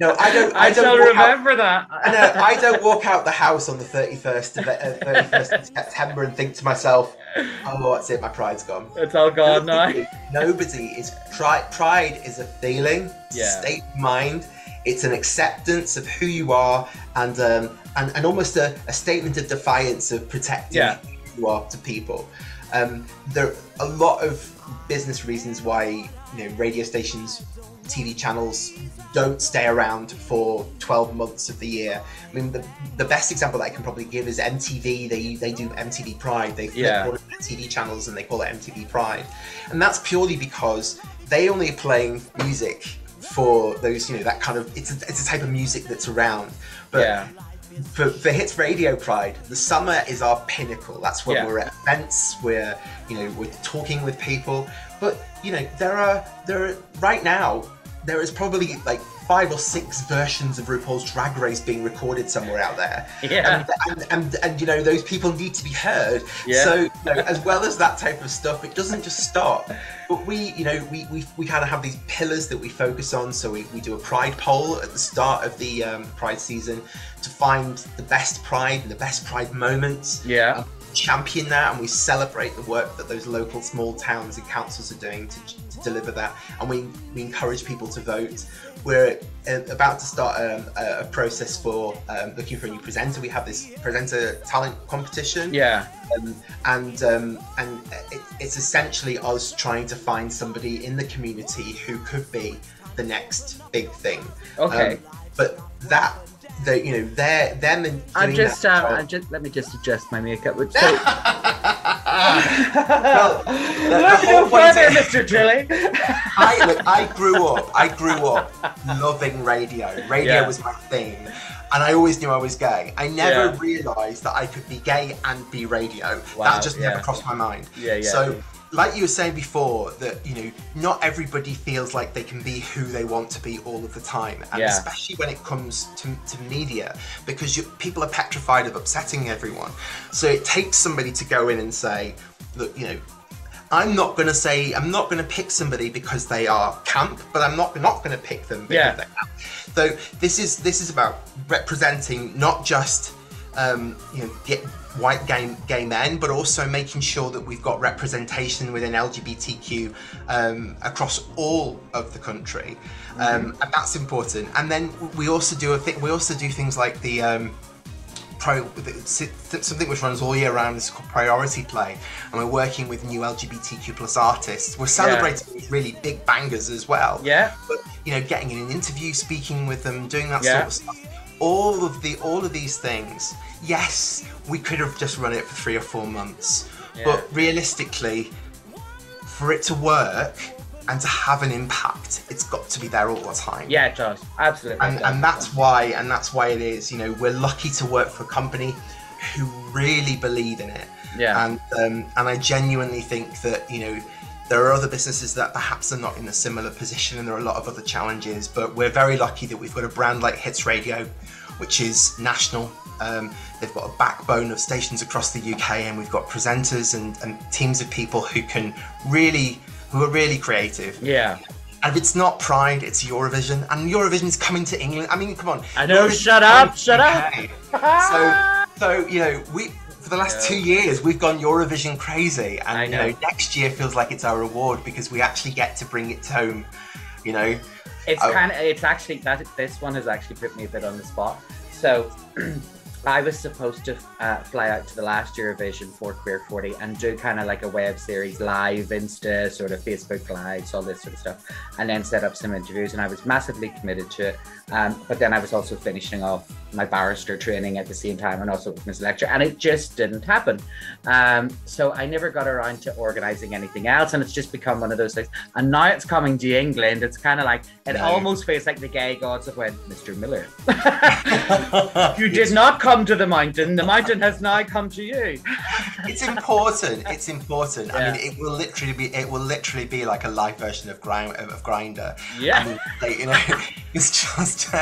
No, I don't. I, I, don't walk out- remember that. I know. I don't walk out the house on the 31st of, uh, 31st of September and think to myself, "Oh, that's it. My pride's gone." It's all gone now. Nobody, nobody is pride. Pride is a feeling, Yeah. state of mind. It's an acceptance of who you are, and um, and, and almost a, a statement of defiance of protecting Yeah. who you are to people. Um, there are a lot of business reasons why you know radio stations, TV channels don't stay around for 12 months of the year. I mean, the, the best example that I can probably give is MTV. They they do MTV Pride. They flip Yeah. all TV channels and they call it MTV Pride, and that's purely because they only are playing music for those you know that kind of it's a, it's a type of music that's around. But Yeah. For, for Hits Radio Pride, the summer is our pinnacle. That's when Yeah. we're at events, we're you know we're talking with people. But you know there are there are right now there is probably like five or six versions of RuPaul's Drag Race being recorded somewhere out there. Yeah. And, and, and, and you know those people need to be heard. Yeah. So you know, as well as that type of stuff, it doesn't just stop. But we, you know, we we, we kind of have these pillars that we focus on. So we, we do a pride poll at the start of the um, pride season to find the best pride and the best pride moments. Yeah. And champion that and we celebrate the work that those local small towns and councils are doing to, to deliver that. And we, we encourage people to vote. We're uh, about to start um, a, process for um, looking for a new presenter. We have this presenter talent competition. Yeah. um, and um, and it, it's essentially us trying to find somebody in the community who could be the next big thing. Okay. Um, but that the you know they're them and I'm just, um, I'm just. Let me just adjust my makeup. which- [laughs] So, well, look no further, is- Mr. Tilley. [laughs] I, look, I grew up. I grew up loving radio. Radio Yeah. was my thing, and I always knew I was gay. I never Yeah. realised that I could be gay and be radio. Wow, that just yeah. never crossed my mind. Yeah, yeah. So, like you were saying before, that you know, not everybody feels like they can be who they want to be all of the time, and Yeah. especially when it comes to, to media, because you, people are petrified of upsetting everyone. So it takes somebody to go in and say, look, you know. I'm not going to say I'm not going to pick somebody because they are camp, but I'm not not going to pick them because Yeah. they're camp. So this is this is about representing not just um, you know get white gay gay men, but also making sure that we've got representation within LGBTQ um, across all of the country, um, and that's important. And then we also do a thing. We also do things like the um, pro, something which runs all year round is called priority play and we're working with new lgbtq plus artists we're celebrating with really big bangers as well Yeah. but you know getting in an interview speaking with them doing that Yeah. sort of stuff all of the all of these things yes, we could have just run it for three or four months, Yeah. but realistically, for it to work and to have an impact, it's got to be there all the time. Yeah, it does. Absolutely. and, does. and that's why and that's why it is you know we're lucky to work for a company who really believe in it Yeah. and um, and i genuinely think that you know there are other businesses that perhaps are not in a similar position and there are a lot of other challenges but we're very lucky that we've got a brand like hits radio which is national um, they've got a backbone of stations across the uk and we've got presenters and, and teams of people who can really who are really creative Yeah. and if it's not Pride, it's Eurovision, and Eurovision is coming to England. I mean, come on. I know, Eurovision's shut up, shut UK. up. so, so you know, we for the last two years we've gone Eurovision crazy, and I you know, know. next year feels like it's our reward because we actually get to bring it home. You know, It's Oh. kind of, it's actually, that this one has actually put me a bit on the spot. So [clears throat] I was supposed to uh, fly out to the last Eurovision for Queer 40 and do kind of like a web series live, Insta, sort of Facebook lives, all this sort of stuff, and then set up some interviews. And I was massively committed to it. Um, but then I was also finishing off my barrister training at the same time and also with Miss Lecture, and it just didn't happen. Um, so I never got around to organizing anything else, and it's just become one of those things. And now it's coming to England. It's kind of like it No. almost feels like the gay gods have went, Mr. Miller. [laughs] [laughs] you did not come to the mountain. The mountain has now come to you. it's important. It's important. I mean, it will literally be. It will literally be like a live version of grind of Grindr. Yeah. I mean, like, you know, [laughs] it's just,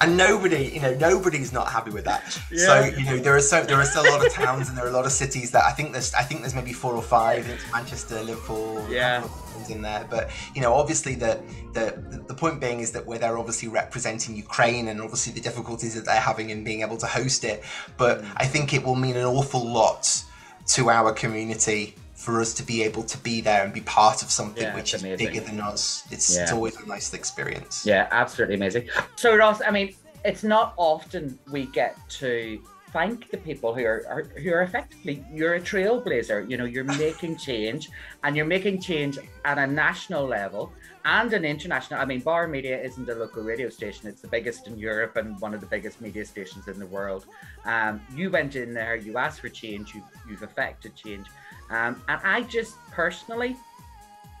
and nobody, you know, nobody's not happy with that. Yeah. So you know, there are so there are still a lot of towns and there are a lot of cities that I think there's I think there's maybe four or five. It's Manchester, Liverpool, Yeah. couple in there. But you know, obviously the the the point being is that where they're obviously representing Ukraine and obviously the difficulties that they're having in being able to host it. But I think it will mean an awful lot to our community for us to be able to be there and be part of something Yeah, which is amazing. bigger than us. It's, it's always a nice experience. Yeah, absolutely amazing. So Ross, I mean, it's not often we get to thank the people who are, are who are effectively you're a trailblazer. You know, you're making change, and you're making change at a national level and an international. I mean, Bauer Media isn't a local radio station; it's the biggest in Europe and one of the biggest media stations in the world. Um, you went in there, you asked for change, you you've affected change, um, and I just personally,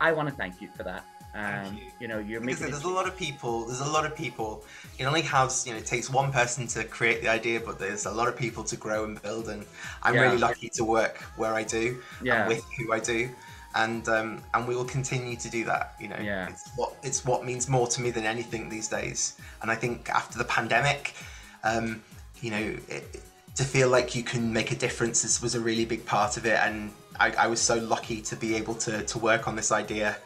I want to thank you for that. Um, you. you know, you're Because making. there's a lot of people. There's a lot of people. It only has you know it takes one person to create the idea, but there's a lot of people to grow and build. And I'm Yeah. really lucky to work where I do Yeah. and with who I do, and um, and we will continue to do that. You know, Yeah. it's what it's what means more to me than anything these days. And I think after the pandemic, um, you know. It, to feel like you can make a difference is, was a really big part of it, and I, I was so lucky to be able to, to work on this idea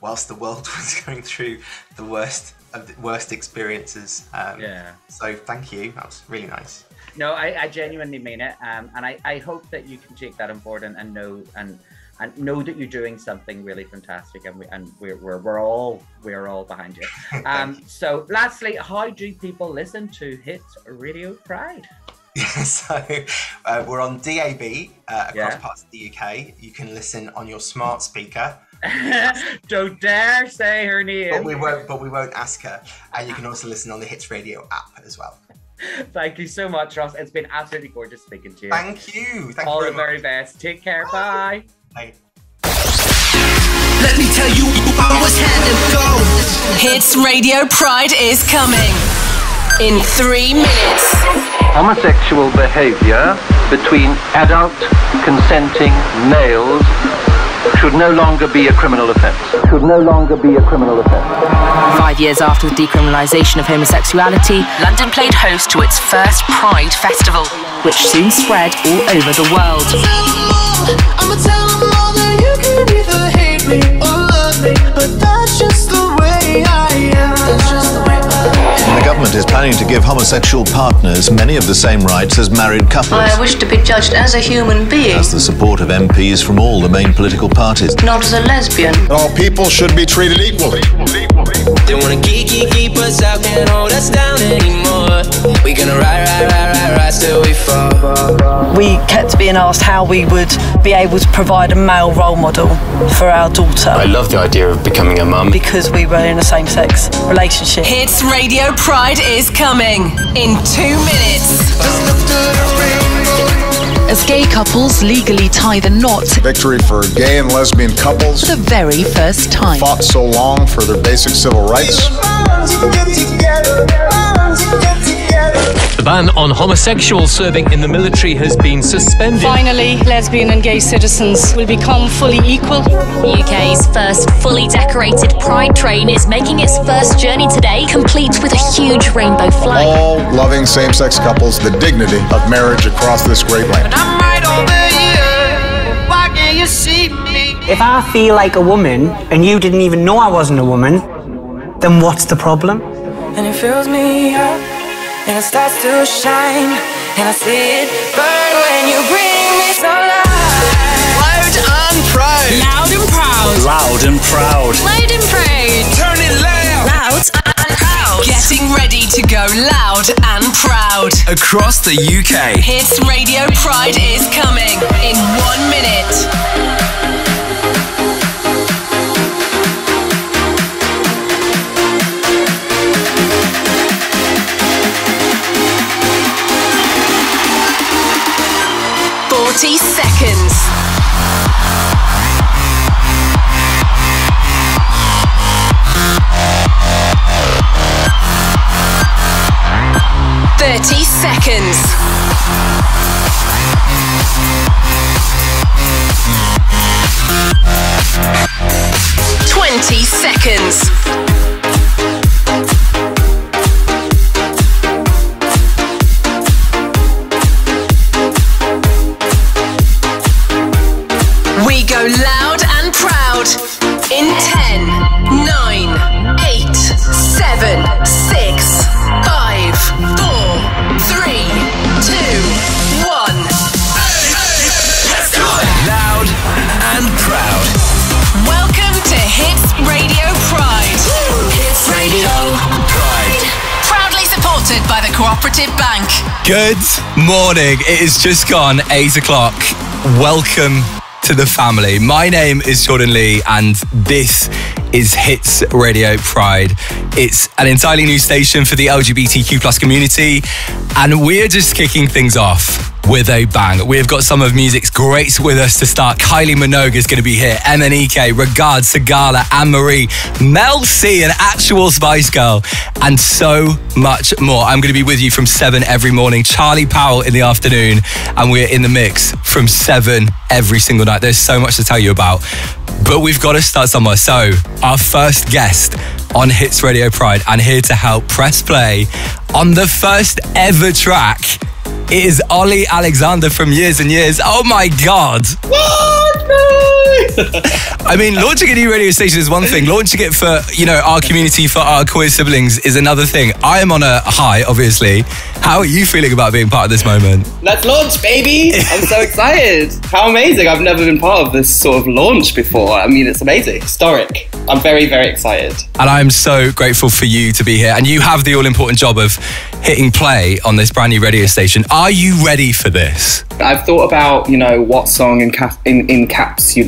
whilst the world [laughs] was going through the worst of the worst experiences. Um, Yeah. So thank you. That was really nice. No, I, I genuinely mean it, um, and I, I hope that you can take that on board and, and know and and know that you're doing something really fantastic, and we and we're we're, we're all we're all behind you. [laughs] Um, so, lastly, how do people listen to hit Radio Pride? [laughs] so uh, we're on DAB uh, across Yeah. parts of the UK. You can listen on your smart speaker, [laughs] Don't dare say her name. but name. we won't. But we won't ask her. And you can also listen on the Hits Radio app as well. Thank you so much, Ross. It's been absolutely gorgeous speaking to you. Thank you. Thank all you the very very best. Take care. Bye. Bye. Let me tell you I was had to go. Hits Radio Pride is coming in three minutes. homosexual behavior between adult consenting males should no longer be a criminal offense. Should no longer be a criminal offense. Five years after the decriminalisation of homosexuality, London played host to its first Pride Festival. which soon spread all over the world. I'ma tell them all that you can either hate me or love me, but that's just the government is planning to give homosexual partners many of the same rights as married couples. I wish to be judged as a human being, Has the support of MPs from all the main political parties. not as a lesbian. All people should be treated equally. They wanna keep, keep, keep us out, can't hold us down anymore. We gonna ride, ride, ride, ride, ride till we fall. We kept being asked how we would be able to provide a male role model for our daughter I love the idea of becoming a mum. because we were in a same sex relationship. Hits Radio Pride is coming in two minutes. As gay couples legally tie the knot Victory for gay and lesbian couples. for the very first time. Fought so long for their basic civil rights. The ban on homosexuals serving in the military has been suspended. Finally, lesbian and gay citizens will become fully equal. The UK's first fully decorated Pride train is making its first journey today, complete with a huge rainbow flag. All loving same sex couples the dignity of marriage across this great land. I'm right over here. Why can't you see me? If I feel like a woman and you didn't even know I wasn't a woman, then what's the problem? And it fills me up, and it starts to shine, and I see it burn when you bring me sunlight. Loud and proud. Loud and proud. Loud and proud. Loud and proud. Turn it loud. Loud and proud. Getting ready to go loud and proud. Across the UK. Hits Radio Pride is coming in one minute. Forty seconds. Thirty seconds. Twenty seconds. Good morning. It is just gone eight o'clock. Welcome to the family. My name is Jordan Lee, and this is Hits Radio Pride. It's an entirely new station for the LGBTQ plus community, and we're just kicking things off with a bang. We've got some of music's greats with us to start. Kylie Minogue is going to be here. MNEK, Regard, Sigala, Anne Marie, Mel C, an actual Spice Girl, and so much more. I'm going to be with you from 7 every morning. Charlie Powell in the afternoon, and we're in the mix from 7 every single night. There's so much to tell you about, but we've got to start somewhere. So, our first guest on Hits Radio Pride, and here to help press play on the first ever track it is Ollie Alexander from Years and Years. Oh my God. [laughs] I mean, launching a new radio station is one thing. Launching it for, you know, our community, for our queer siblings is another thing. I am on a high, obviously. How are you feeling about being part of this moment? Let's launch, baby! I'm so [laughs] excited. How amazing. I've never been part of this sort of launch before. I mean, it's amazing. Historic. I'm very, very excited. And I'm so grateful for you to be here. And you have the all important job of hitting play on this brand new radio station. Are you ready for this? I've thought about, you know, what song enca- in- encapsulates,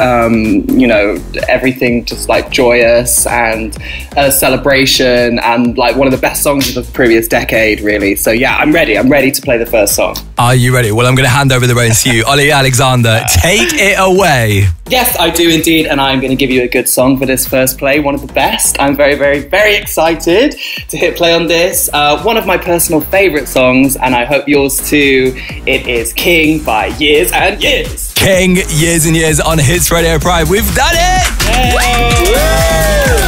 um, you know, everything just like joyous and a celebration and like one of the best songs of the previous decade, really. So, yeah, I'm ready. I'm ready to play the first song. Are you ready? Well, I'm going to hand over the reins to you. [laughs] Ollie Alexander, take it away. Yes, I do indeed, and I'm going to give you a good song for this first play, one of the best. I'm very, very, very excited to hit play on this. Uh, one of my personal favourite songs, and I hope yours too. It is King by Years and Years. King, years and years on Hits Radio Pride. We've done it! Radio